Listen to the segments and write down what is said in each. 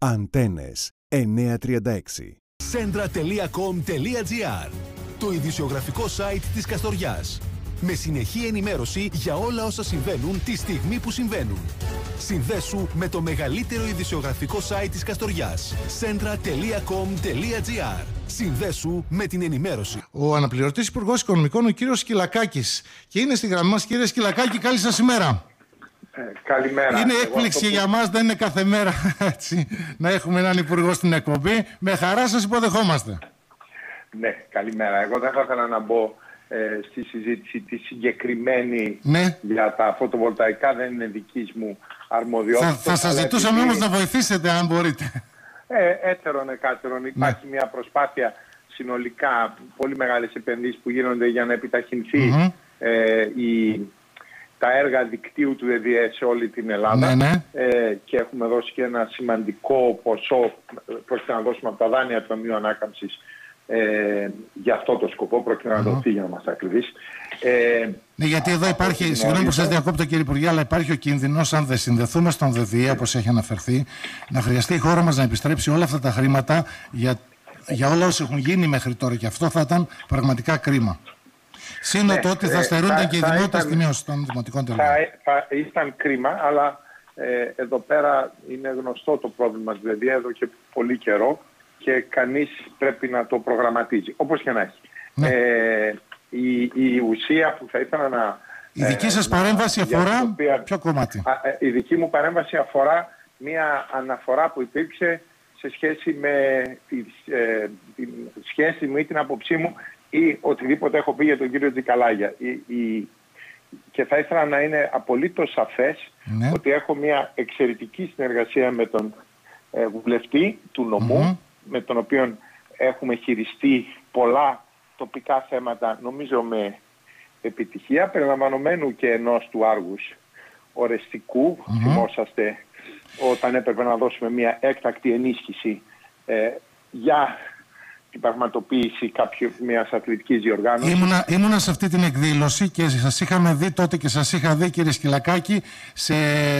Αντένες 936. Centra.com.gr Το ειδησιογραφικό site της Καστοριάς. Με συνεχή ενημέρωση για όλα όσα συμβαίνουν τη στιγμή που συμβαίνουν. Συνδέσου με το μεγαλύτερο ειδησιογραφικό site της Καστοριάς. Centra.com.gr Συνδέσου με την ενημέρωση. Ο αναπληρωτής Υπουργός Οικονομικών, ο κύριος Σκυλακάκης. Και είναι στη γραμμή μας, κύριε Σκυλακάκη, καλή σας ημέρα. Ε, καλημέρα. Είναι Εγώ έκπληξη αυτό που- για μας, δεν είναι κάθε μέρα έτσι, να έχουμε έναν υπουργό στην εκπομπή. Με χαρά σας υποδεχόμαστε. Ναι, καλημέρα. Εγώ δεν θα ήθελα να μπω ε, στη συζήτηση τη συγκεκριμένη Ναι. για τα φωτοβολταϊκά. Δεν είναι δικής μου αρμοδιότητα. Θα, θα σας αλλά ζητούσαμε επειδή, όμως να βοηθήσετε αν μπορείτε. Ε, έτερον εκάτερον Ναι. υπάρχει μια προσπάθεια συνολικά πολύ μεγάλες επενδύσεις που γίνονται για να επιταχυνθει Μμμ. ε, η, τα έργα δικτύου του ΕΔΙΕ σε όλη την Ελλάδα Ναι, ναι. Ε, και έχουμε δώσει και ένα σημαντικό ποσό πρόκειται να δώσουμε από τα δάνεια του Ταμείου Ανάκαμψης ε, για αυτό το σκοπό πρόκειται να δοθεί για να είμαστε ακριβείς. Ε, Ναι, γιατί εδώ υπάρχει, την συγγνώμη που σας νωρίτερα. διακόπτω κύριε Υπουργέ, αλλά υπάρχει ο κίνδυνος, αν δεν συνδεθούμε στον ΔΔΕ, όπως έχει αναφερθεί, να χρειαστεί η χώρα μας να επιστρέψει όλα αυτά τα χρήματα για, για όλα όσα έχουν γίνει μέχρι τώρα. Και αυτό θα ήταν πραγματικά κρίμα. Σύνο Ναι, το ότι θα ε, στερούνται θα- και οι θα δημότε ήταν- στη μείωση των δημοτικών τελειών. θα, θα ήταν κρίμα, αλλά ε, εδώ πέρα είναι γνωστό το πρόβλημα του ΔΕΔΙΕ εδώ και πολύ καιρό και κανείς πρέπει να το προγραμματίζει, όπως και να έχει. Ναι. Ε, η, η ουσία που θα ήθελα να... Η δική ε, σας να- παρέμβαση για αφορά την οποία- ποιο κομμάτι; Α, ε, Η δική μου παρέμβαση αφορά μια αναφορά που υπήρξε σε σχέση με τη, ε, την σχέση μου ή την άποψή μου ή οτιδήποτε έχω πει για τον κύριο Τζικαλάγια. Η, η, και θα ήθελα να είναι απολύτως σαφές Ναι. ότι έχω μια εξαιρετική συνεργασία με τον ε, βουλευτή του νομού, Μμμ. με τον οποίο έχουμε χειριστεί πολλά τοπικά θέματα, νομίζω με επιτυχία, περιλαμβανομένου και ενός του Άργους ορεστικού, θυμόσαστε, όταν έπρεπε να δώσουμε μια έκτακτη ενίσχυση ε, για την πραγματοποίηση κάποιου, μιας αθλητικής διοργάνωσης. Ήμουνα, ήμουνα σε αυτή την εκδήλωση και σας είχαμε δει τότε και σας είχα δει κύριε Σκυλακάκη σε,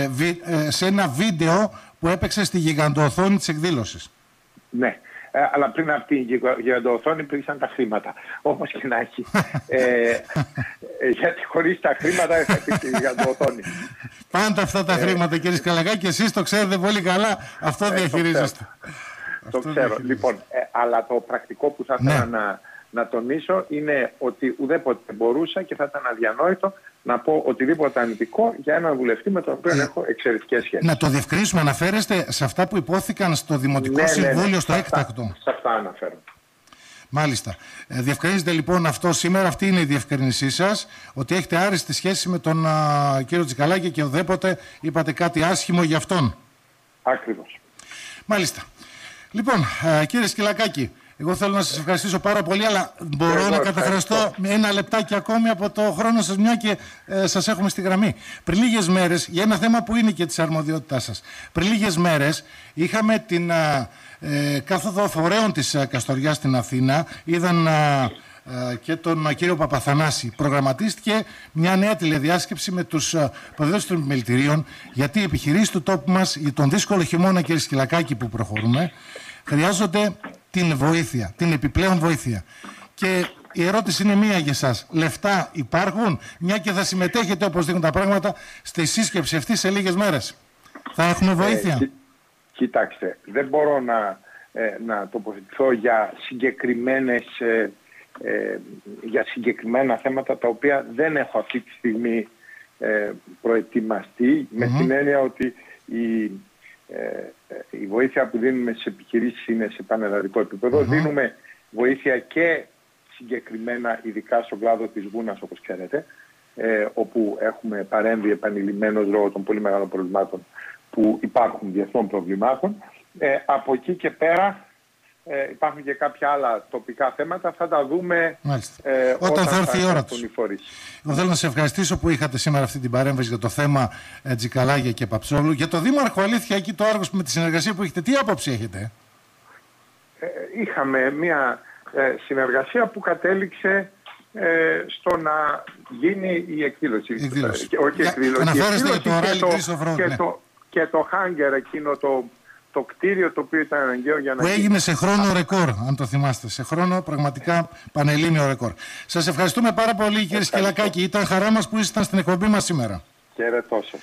βι- ε, σε ένα βίντεο που έπαιξε στη γιγαντοοθόνη της εκδήλωσης. Ναι. Ε, αλλά πριν από την γιγα- γιγαντοοθόνη υπήρξαν τα χρήματα. Όπω και να έχει. ε, ε, γιατί χωρίς τα χρήματα δεν θα υπήρχε γιγαντοοθόνη. Πάντα αυτά τα χρήματα κύριε Σκυλακάκη και εσείς το ξέρετε πολύ καλά, αυτό Ε, το διαχειρίζεστε. Το Αυτό ξέρω. διαχειρίζεστε. Λοιπόν, ε, αλλά το πρακτικό που θα ήθελα Ναι. να, να τονίσω είναι ότι ουδέποτε μπορούσα και θα ήταν αδιανόητο να πω οτιδήποτε αρνητικό για έναν βουλευτή με τον οποίο Ε, έχω εξαιρετικές σχέσεις. Να το διευκρινίσουμε, αναφέρεστε σε αυτά που υπόθηκαν στο Δημοτικό Συμβούλιο στο σε αυτά- έκτακτο. Σε αυτά αναφέρω. Μάλιστα. Ε, διευκρινίζετε λοιπόν αυτό σήμερα, αυτή είναι η διευκρινήσή σας, ότι έχετε άριστη σχέση με τον α, κύριο Τσικαλάκη και ουδέποτε είπατε κάτι άσχημο για αυτόν. Ακριβώς. Μάλιστα. Λοιπόν, ε, κύριε Σκυλακάκη, εγώ θέλω να σας ευχαριστήσω πάρα πολύ, αλλά μπορώ Εγώ να ευχαριστώ. καταχραστώ με ένα λεπτάκι ακόμη από το χρόνο σας, μια και ε, σας έχουμε στη γραμμή. Πριν λίγες μέρες, για ένα θέμα που είναι και της αρμοδιότητάς σας, πριν λίγες μέρες είχαμε την α, ε, κάθοδο φορέων της ε, Καστοριάς στην Αθήνα, είδαν α, ε, και τον ε, κύριο Παπαθανάση. Προγραμματίστηκε μια νέα τηλεδιάσκεψη με τους ε, προεδρούς των επιμελητηρίων γιατί οι επιχειρήσεις του τόπου μας για τον δύσκολο χειμώνα κύριε Σκυλακάκη που προχωρούμε χρειάζονται την βοήθεια, την επιπλέον βοήθεια. Και η ερώτηση είναι μία για εσάς. Λεφτά υπάρχουν, μια και θα συμμετέχετε όπως δείχνουν τα πράγματα στη σύσκεψη αυτής σε λίγες μέρες. Θα έχουμε βοήθεια; Ε, κοι- κοιτάξτε, δεν μπορώ να, ε, να τοποθετηθώ για συγκεκριμένες ε, ε, για συγκεκριμένα θέματα τα οποία δεν έχω αυτή τη στιγμή ε, προετοιμαστεί με την έννοια ότι η, ε, ε, η βοήθεια που δίνουμε σε επιχειρήσεις είναι σε πανελλαδικό επίπεδο. Δίνουμε βοήθεια και συγκεκριμένα ειδικά στον κλάδο της Γούνας όπως ξέρετε ε, όπου έχουμε παρέμβει επανειλημμένως λόγω των πολύ μεγάλων προβλημάτων που υπάρχουν διεθνών προβλημάτων. Ε, από εκεί και πέρα ε, υπάρχουν και κάποια άλλα τοπικά θέματα. Θα τα δούμε Μάλιστα. ε, Όταν θα έρθει η ώρα έρθουν τους. οι φορείς. Εγώ θέλω να σε ευχαριστήσω που είχατε σήμερα αυτή την παρέμβαση για το θέμα ε, Τζικαλάγια και Παψόλου. Για το Δήμαρχο, αλήθεια, εκεί το Άργος με τη συνεργασία που έχετε, τι άποψη έχετε; Ε, είχαμε μια ε, συνεργασία που κατέληξε ε, στο να γίνει η εκδήλωση. Η εκδήλωση. Ε, όχι η Για- εκδήλωση. η αναφέρεστε εκδήλωση για το και Rally Christoph Road, και, ναι. το, και το Hunger εκείνο το, το στο κτίριο το οποίο ήταν αναγκαίο για να... Που έγινε σε χρόνο ρεκόρ, αν το θυμάστε. Σε χρόνο πραγματικά πανελλήνιο ρεκόρ. Σας ευχαριστούμε πάρα πολύ κύριε Σκελακάκη. Ήταν χαρά μας που ήσασταν στην εκπομπή μας σήμερα. Χαιρετώ σας.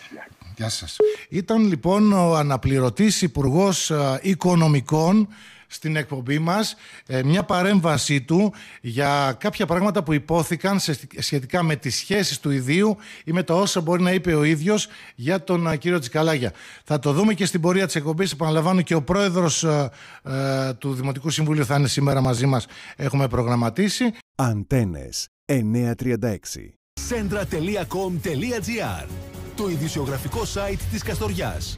Γεια σας. Ήταν λοιπόν ο αναπληρωτής Υπουργός ε, Οικονομικών στην εκπομπή μας ε, μια παρέμβασή του για κάποια πράγματα που υπόθηκαν σχετικά με τις σχέσεις του ιδίου ή με το όσα μπορεί να είπε ο ίδιος για τον ε, κύριο Τσικαλάγια. Θα το δούμε και στην πορεία της εκπομπής. Επαναλαμβάνω και ο πρόεδρος ε, του Δημοτικού Συμβουλίου θα είναι σήμερα μαζί μας. Έχουμε προγραμματίσει. Αντένες 936 Centra.com.gr Το ειδησιογραφικό site της Καστοριάς